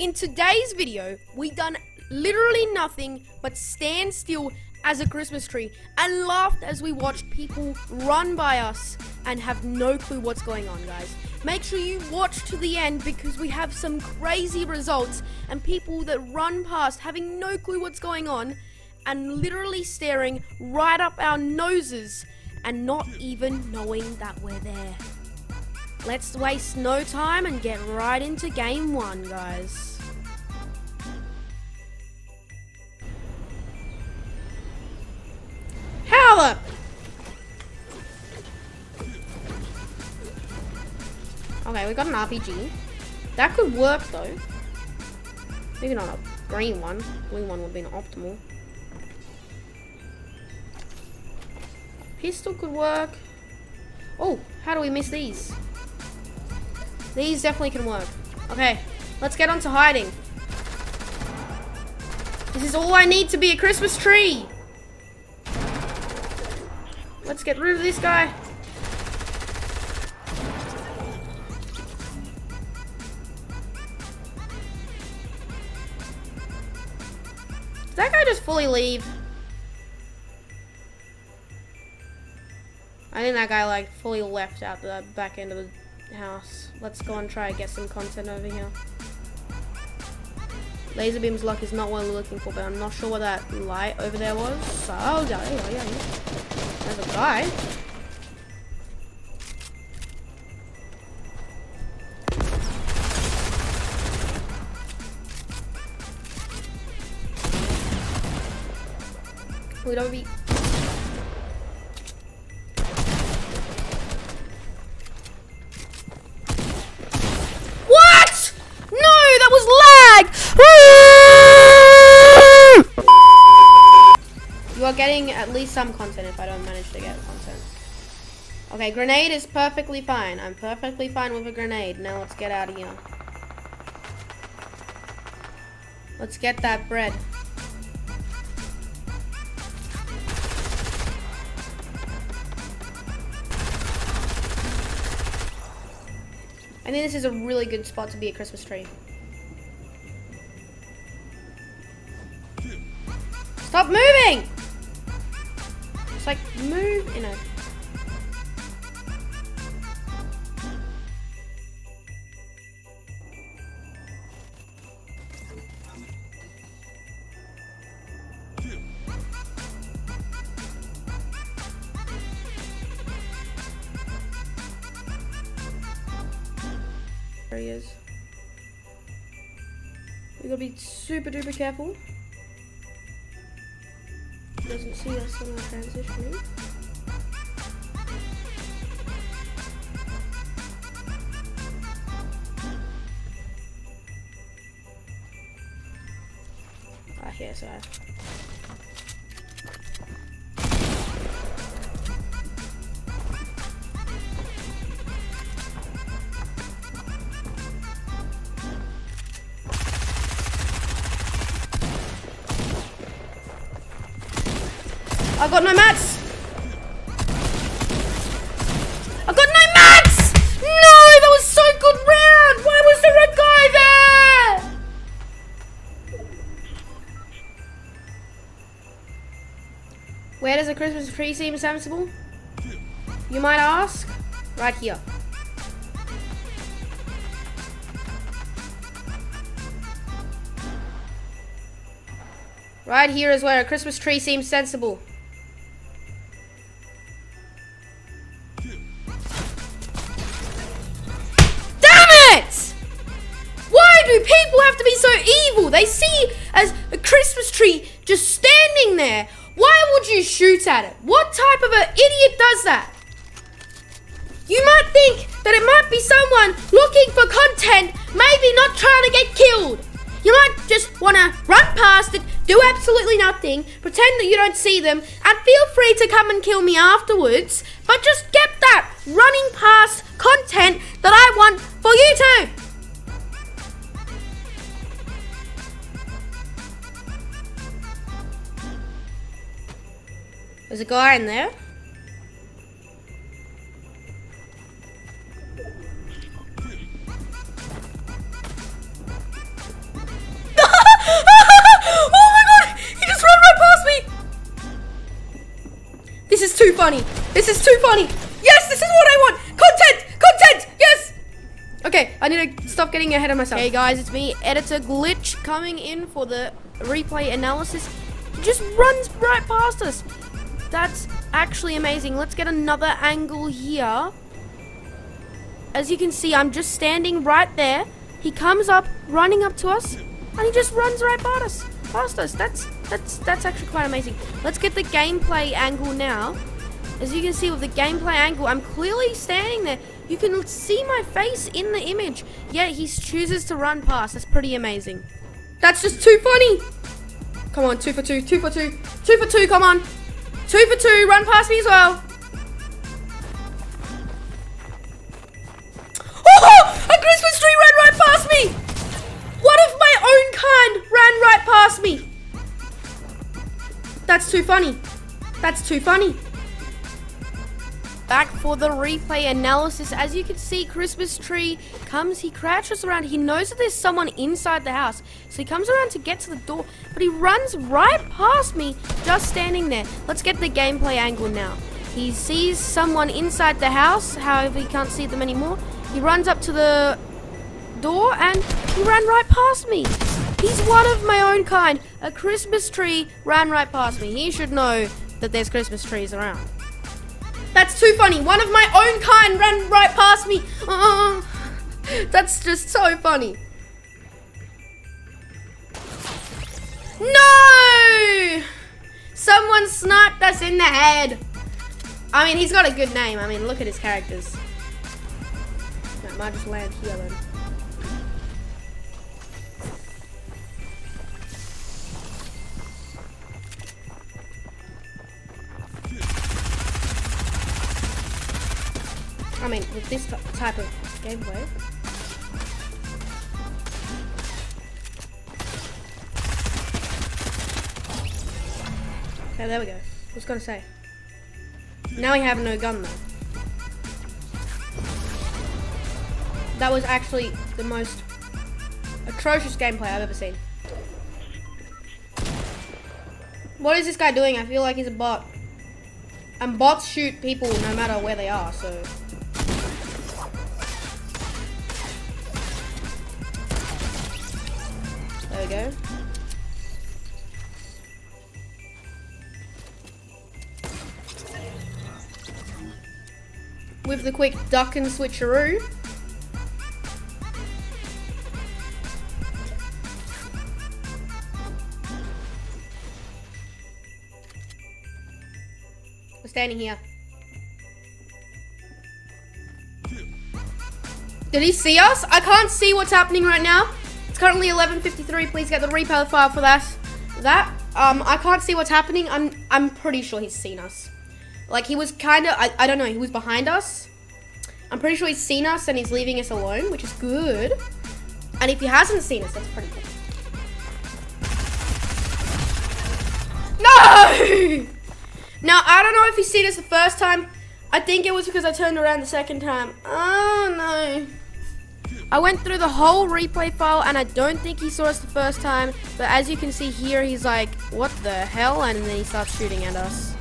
In today's video, we done literally nothing but stand still as a Christmas tree and laughed as we watched people run by us and have no clue what's going on, guys. Make sure you watch to the end because we have some crazy results and people that run past having no clue what's going on and literally staring right up our noses and not even knowing that we're there. Let's waste no time and get right into game one, guys. Howler! Okay, we got an RPG. That could work though. Maybe not a green one. Blue one would be an optimal. Pistol could work. Oh, how do we miss these? These definitely can work. Okay, let's get on to hiding. This is all I need to be a Christmas tree. Let's get rid of this guy. Did that guy just fully leave? I think that guy like fully left out the back end of the house. Let's go and try to get some content over here. Lazarbeam's luck is not what we're looking for, but I'm not sure what that light over there was. So, oh, yeah, yeah, yeah. There's a guy. We don't be some content if I don't manage to get content. Okay, grenade is perfectly fine. I'm perfectly fine with a grenade. Now let's get out of here. Let's get that bread. I think this is a really good spot to be a Christmas tree. There he is. We gotta be super duper careful. Doesn't see us when we're transitioning. Ah, yes, I. I got no mats. I got no mats. No, that was so good round. Why was there a guy there? Where does a Christmas tree seem sensible? You might ask. Right here. Right here is where a Christmas tree seems sensible. People have to be so evil? They see as a Christmas tree just standing there. Why would you shoot at it? What type of an idiot does that? You might think that it might be someone looking for content, maybe not trying to get killed. You might just want to run past it, do absolutely nothing, pretend that you don't see them, and feel free to come and kill me afterwards. But just get that running past content There's a guy in there. This is too funny. This is too funny. Yes, this is what I want. Content, content, yes. Okay, I need to stop getting ahead of myself. Hey guys, it's me, Editor Glitch, coming in for the replay analysis. It just runs right past us. That's actually amazing. Let's get another angle here. As you can see, I'm just standing right there. He comes up, running up to us, and he just runs right past us. Past us. That's that's that's actually quite amazing. Let's get the gameplay angle now. As you can see with the gameplay angle, I'm clearly standing there. You can see my face in the image. Yet he chooses to run past. That's pretty amazing. That's just too funny. Come on, two for two, two for two, two for two, come on. Two for two, run past me as well. Oh, a Christmas tree ran right past me. One of my own kind ran right past me. That's too funny. That's too funny. Back for the replay analysis. As you can see, Christmas tree comes, he crouches around. He knows that there's someone inside the house. So he comes around to get to the door, but he runs right past me, just standing there. Let's get the gameplay angle now. He sees someone inside the house, however, he can't see them anymore. He runs up to the door and he ran right past me. He's one of my own kind. A Christmas tree ran right past me. He should know that there's Christmas trees around. That's too funny. One of my own kind ran right past me. Oh, that's just so funny. No! Someone sniped us in the head. I mean, he's got a good name. I mean, look at his characters. Might just land here then. Mean, with this type of gameplay. Okay, there we go. I was gonna say. Now we have no gun though. That was actually the most atrocious gameplay I've ever seen. What is this guy doing? I feel like he's a bot. And bots shoot people no matter where they are, so... go. With the quick duck and switcheroo. We're standing here. Did he see us? I can't see what's happening right now. Currently 11.53. Please get the replay file for that. That, um, I can't see what's happening. I'm, I'm pretty sure he's seen us. Like, he was kind of, I, I don't know, he was behind us. I'm pretty sure he's seen us and he's leaving us alone, which is good. And if he hasn't seen us, that's pretty good. No! Now, I don't know if he's seen us the first time. I think it was because I turned around the second time. Oh, no. I went through the whole replay file and I don't think he saw us the first time. But as you can see here, he's like, what the hell? And then he starts shooting at us.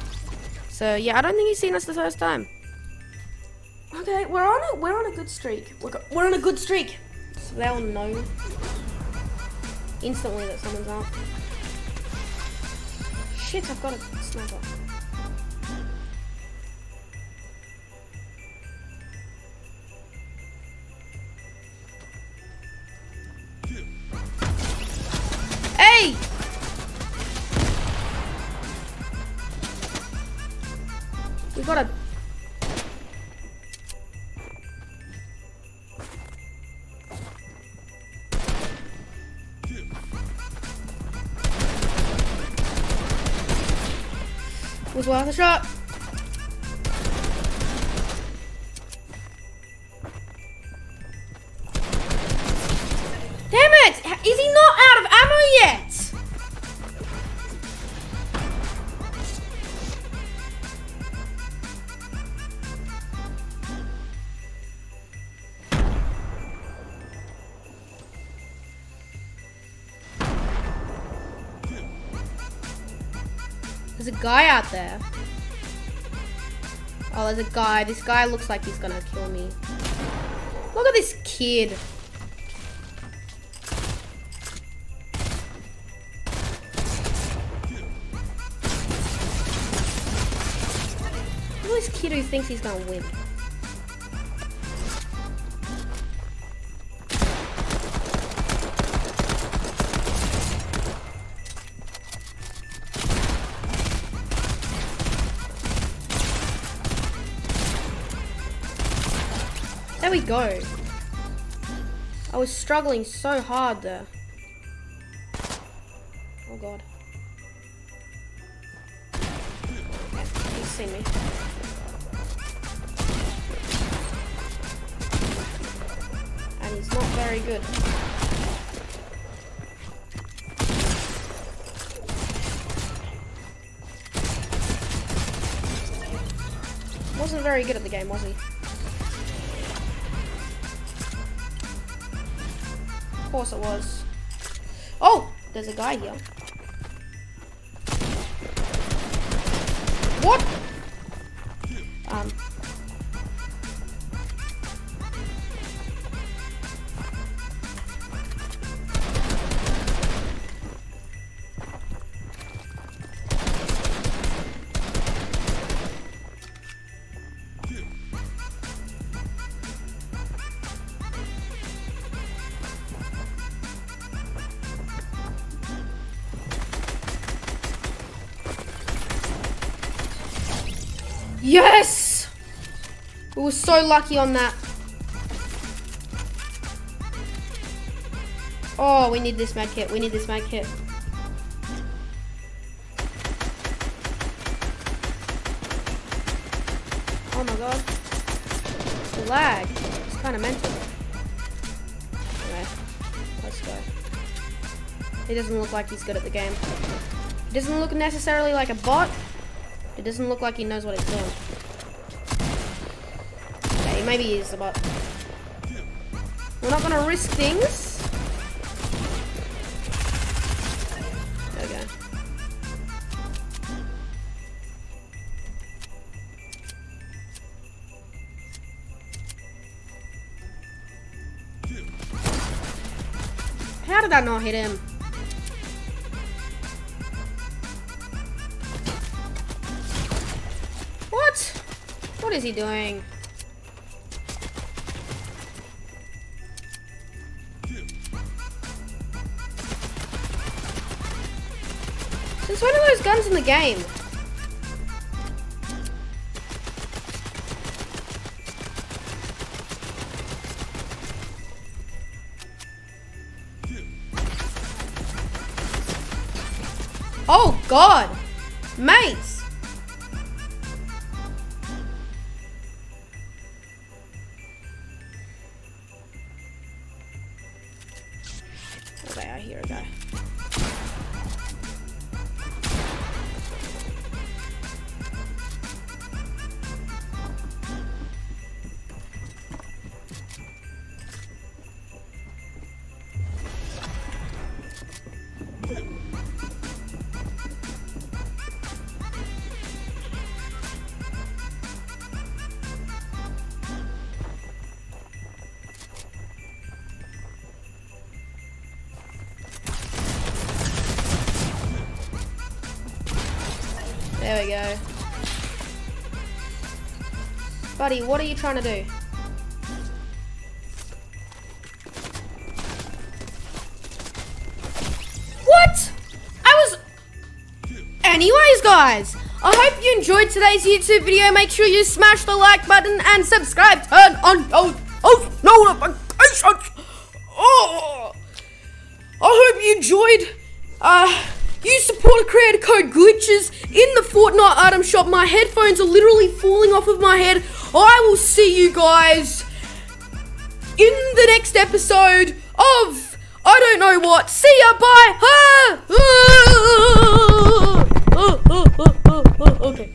So, yeah, I don't think he's seen us the first time. Okay, we're on a, we're on a good streak. We're, go, we're on a good streak. So they'll know instantly that someone's out. Shit, I've got a sniper. البرد. و17 a guy out there. Oh, there's a guy. This guy looks like he's gonna kill me. Look at this kid. Look at this kid who thinks he's gonna win. Go. I was struggling so hard there. Oh god. He's seen me. And he's not very good. Wasn't very good at the game, was he? Of course it was. Oh! There's a guy here. What? Um. Yes! We were so lucky on that. Oh, we need this med kit. We need this med kit. Oh my god. The lag. It's kind of mental. Anyway, let's go. He doesn't look like he's good at the game. He doesn't look necessarily like a bot. It doesn't look like he knows what he's doing. Okay, maybe he is a bot. We're not gonna risk things. Go. How did I not hit him? What is he doing? Since when are those guns in the game? Oh god! Mates! There we go. Buddy, what are you trying to do? What? I was... Anyways, guys, I hope you enjoyed today's YouTube video. Make sure you smash the like button and subscribe. Turn on oh, oh, notifications. Oh, I hope you enjoyed. Uh, Use a creator code glitches in the Fortnite item shop. My headphones are literally falling off of my head. I will see you guys in the next episode of I don't know what. See ya. Bye. Ah! Ah! Ah! ah! ah! Okay.